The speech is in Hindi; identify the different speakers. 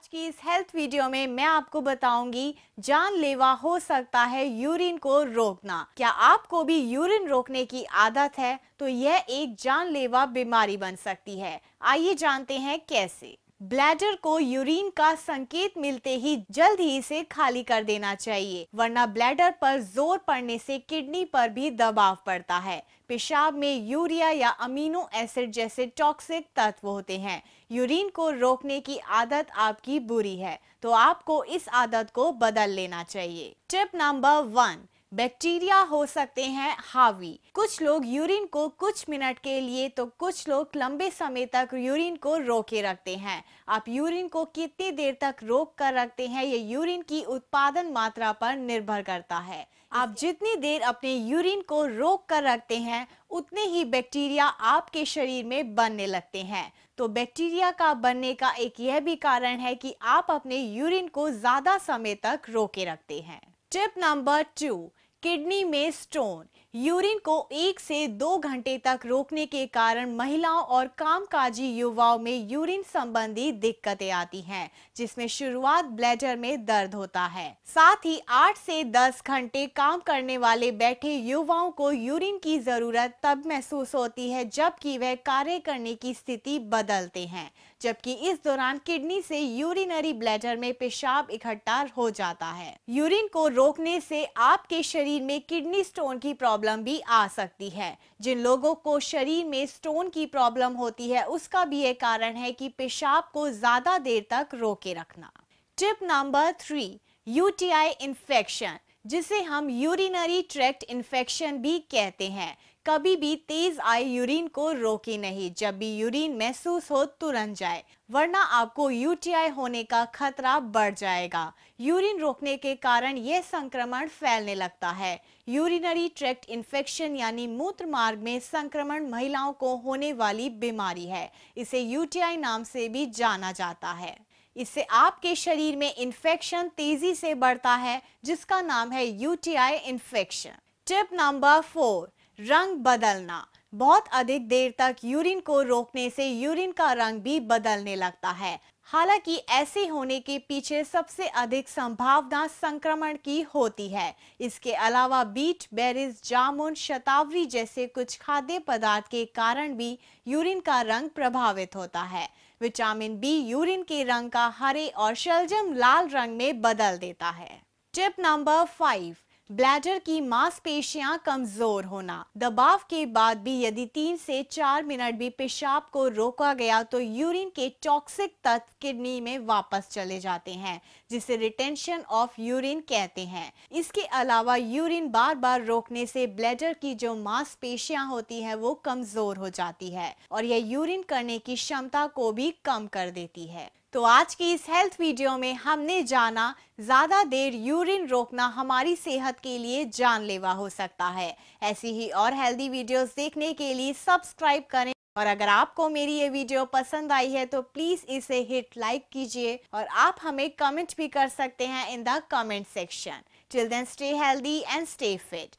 Speaker 1: आज की इस हेल्थ वीडियो में मैं आपको बताऊँगी, जानलेवा हो सकता है यूरिन को रोकना। क्या आपको भी यूरिन रोकने की आदत है? तो यह एक जानलेवा बीमारी बन सकती है। आइए जानते हैं कैसे। ब्लैडर को यूरिन का संकेत मिलते ही जल्द ही इसे खाली कर देना चाहिए, वरना ब्लैडर पर ज़ोर पड़ने से किडनी पर भी दबाव पड़ता है। पेशाब में यूरिया या अमीनो एसिड जैसे टॉक्सिक तत्व होते हैं। यूरिन को रोकने की आदत आपकी बुरी है तो आपको इस आदत को बदल लेना चाहिए। टिप नंबर वन बैक्टीरिया हो सकते हैं हावी। कुछ लोग यूरिन को कुछ मिनट के लिए तो कुछ लोग लंबे समय तक यूरिन को रोके रखते हैं। आप यूरिन को कितनी देर तक रोक कर रखते हैं ये यूरिन की उत्पादन मात्रा पर निर्भर करता है। आप जितनी देर अपने यूरिन को रोक कर रखते हैं उतने ही बैक्टीरिया आपके शरीर में बनने लगते हैं। तो बैक्टीरिया का बनने का एक यह भी कारण है कि आप अपने यूरिन को ज़्यादा समय तक रोके रखते हैं। टिप नंबर टू किडनी में स्टोन यूरिन को एक से दो घंटे तक रोकने के कारण महिलाओं और कामकाजी युवाओं में यूरिन संबंधी दिक्कतें आती हैं, जिसमें शुरुआत ब्लैडर में दर्द होता है। साथ ही आठ से दस घंटे काम करने वाले बैठे युवाओं को यूरिन की ज़रूरत तब महसूस होती है जबकि वह कार्य करने की स्थिति बदलते हैं जबकि इस दौरान किडनी से यूरिनरी ब्लैडर में पेशाब इकट्ठा हो जाता है। यूरिन को रोकने से आपके शरीर में किडनी स्टोन की प्रॉब्लम भी आ सकती है। जिन लोगों को शरीर में स्टोन की प्रॉब्लम होती है, उसका भी एक कारण है कि पेशाब को ज़्यादा देर तक रोके रखना। Tip number three UTI infection जिसे हम यूरिनरी ट्रैक्ट इन्फेक्शन भी कहते हैं। कभी भी तेज आए यूरिन को रोके नहीं। जब भी यूरिन महसूस हो, तुरंत जाए, वरना आपको यूटीआई होने का खतरा बढ़ जाएगा। यूरिन रोकने के कारण यह संक्रमण फैलने लगता है। यूरिनरी ट्रैक्ट इन्फेक्शन यानी मूत्र मार्ग में संक्रमण महिलाओं को होने वाली बीमारी है। इसे यूटीआई नाम से भी जाना जाता है। इससे आपके शरीर में इन्फेक्शन तेज़ी से बढ़ता है, जिसका नाम है UTI infection. Tip number four रंग बदलना। बहुत अधिक देर तक यूरिन को रोकने से यूरिन का रंग भी बदलने लगता है। हालाँकि ऐसे होने के पीछे सबसे अधिक संभावना संक्रमण की होती है। इसके अलावा बीट बेरीज जामुन शतावरी जैसे कुछ खाद्य पदार्थ के कारण भी यूरिन का रंग प्रभावित होता है। विटामिन बी यूरिन के रंग का हरे और शलजम लाल रंग में बदल देता है। टिप नंबर फाइव ब्लैडर की मांसपेशियाँ कमज़ोर होना। दबाव के बाद भी यदि तीन से चार मिनट भी पेशाब को रोका गया तो यूरिन के टॉक्सिक तत्व किडनी में वापस चले जाते हैं, जिसे रिटेंशन ऑफ़ यूरिन कहते हैं। इसके अलावा यूरिन बार बार रोकने से ब्लैडर की जो मांसपेशियाँ होती है, वो कमज़ोर हो जाती है और यह यूरिन करने की क्षमता को भी कम कर देती है। तो आज की इस हेल्थ वीडियो में हमने जाना ज़्यादा देर यूरिन रोकना हमारी सेहत के लिए जानलेवा हो सकता है। ऐसी ही और हेल्दी वीडियोस देखने के लिए सब्सक्राइब करें। और अगर आपको मेरी ये वीडियो पसंद आई है तो प्लीज़ इसे हिट लाइक कीजिए और आप हमें कमेंट भी कर सकते हैं in the comment section till then stay healthy and stay fit